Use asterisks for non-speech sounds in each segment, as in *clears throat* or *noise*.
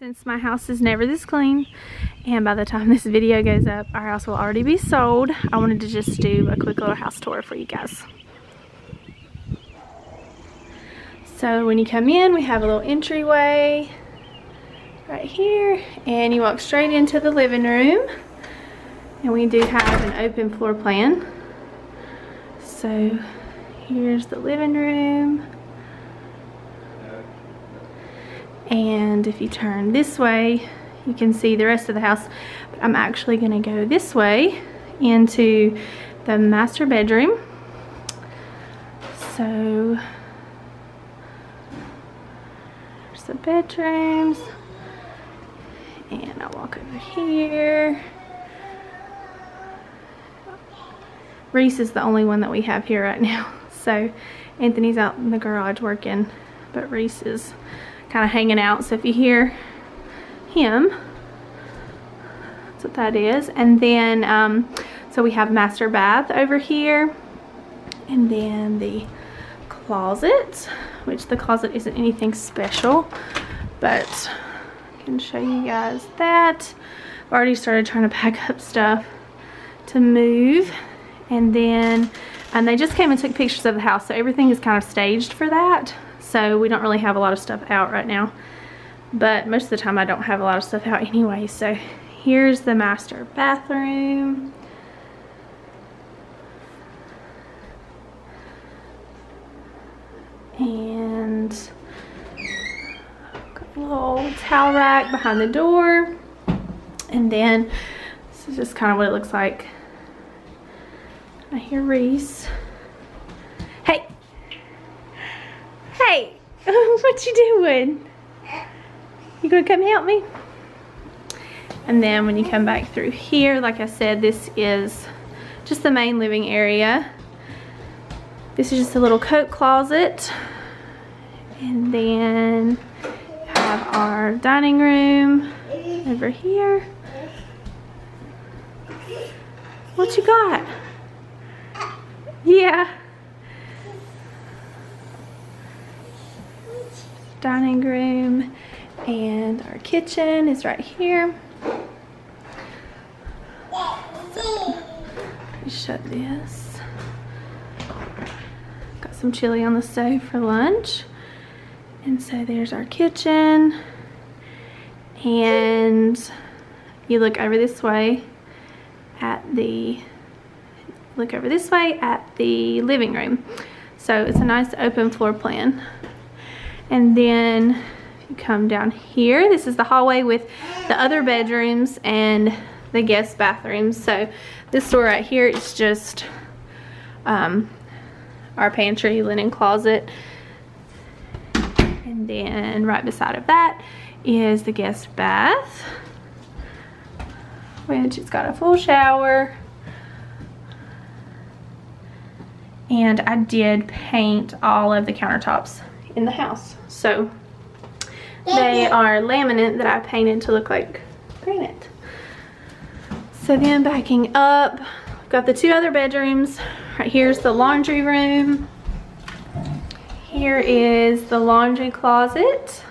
Since my house is never this clean, and by the time this video goes up, our house will already be sold, I wanted to just do a quick little house tour for you guys. So when you come in, we have a little entryway right here, and you walk straight into the living room. And we do have an open floor plan. So here's the living room. And if you turn this way you can see the rest of the house. But I'm actually gonna go this way into the master bedroom. So there's the bedrooms. And I'll walk over here. Reese is the only one that we have here right now. *laughs* So Anthony's out in the garage working but Reese is kind of hanging out. So if you hear him, that's what that is. And then, um, so we have master bath over here. And then the closet, which the closet isn't anything special, but I can show you guys that. I've already started trying to pack up stuff to move. And then, and they just came and took pictures of the house. So everything is kind of staged for that so we don't really have a lot of stuff out right now. But most of the time I don't have a lot of stuff out anyway. So here's the master bathroom. And a little towel rack behind the door. And then this is just kind of what it looks like. I hear Reese. Hey *laughs* what you doing? You gonna come help me? And then when you come back through here, like I said, this is just the main living area. This is just a little coat closet. And then have our dining room over here. What you got? Yeah. Dining room and our kitchen is right here. shut this. Got some chili on the stove for lunch. And so there's our kitchen. And you look over this way at the look over this way at the living room. So it's a nice open floor plan. And then you come down here, this is the hallway with the other bedrooms and the guest bathrooms. So this door right here is just um, our pantry linen closet. And then right beside of that is the guest bath, which it's got a full shower. And I did paint all of the countertops in the house. So they are laminate that I painted to look like granite. So then backing up, got the two other bedrooms. Right here's the laundry room. Here is the laundry closet.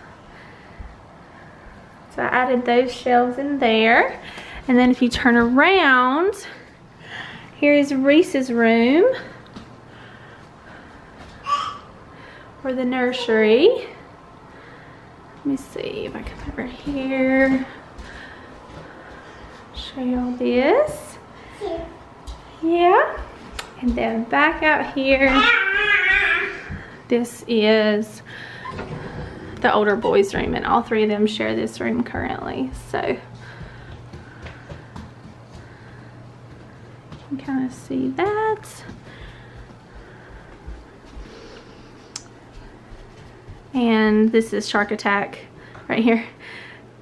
So I added those shelves in there. And then if you turn around, here is Reese's room. For the nursery. Let me see if I can over here. Show you all this. Yeah. And then back out here. This is the older boys room and all three of them share this room currently. So you can kind of see that. And this is Shark Attack right here.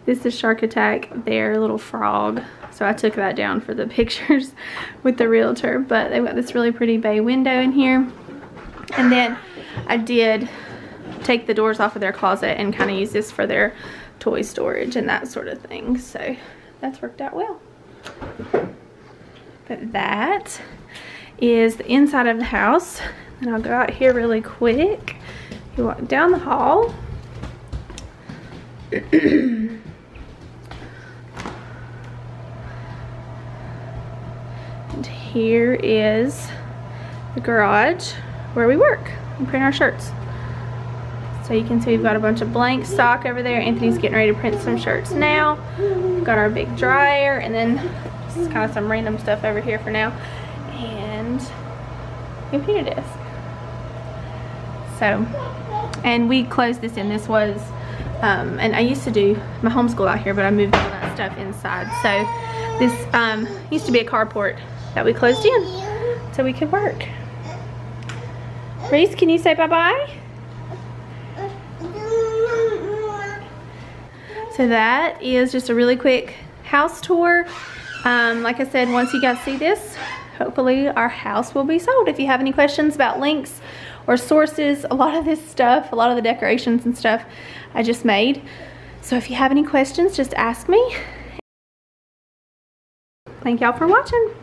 This is Shark Attack, their little frog. So I took that down for the *laughs* pictures with the realtor. But they've got this really pretty bay window in here. And then I did take the doors off of their closet and kind of use this for their toy storage and that sort of thing. So that's worked out well. But that is the inside of the house. And I'll go out here really quick. You walk down the hall. *clears throat* and here is the garage where we work and print our shirts. So you can see we've got a bunch of blank stock over there. Anthony's getting ready to print some shirts now. We've got our big dryer and then just kind of some random stuff over here for now. And computer desk. So and we closed this in. This was, um, and I used to do my homeschool out here, but I moved all that stuff inside. So this um, used to be a carport that we closed in so we could work. Reese, can you say bye-bye? So that is just a really quick house tour. Um, like I said, once you guys see this, hopefully our house will be sold. If you have any questions about links or sources, a lot of this stuff, a lot of the decorations and stuff I just made. So if you have any questions, just ask me. Thank y'all for watching.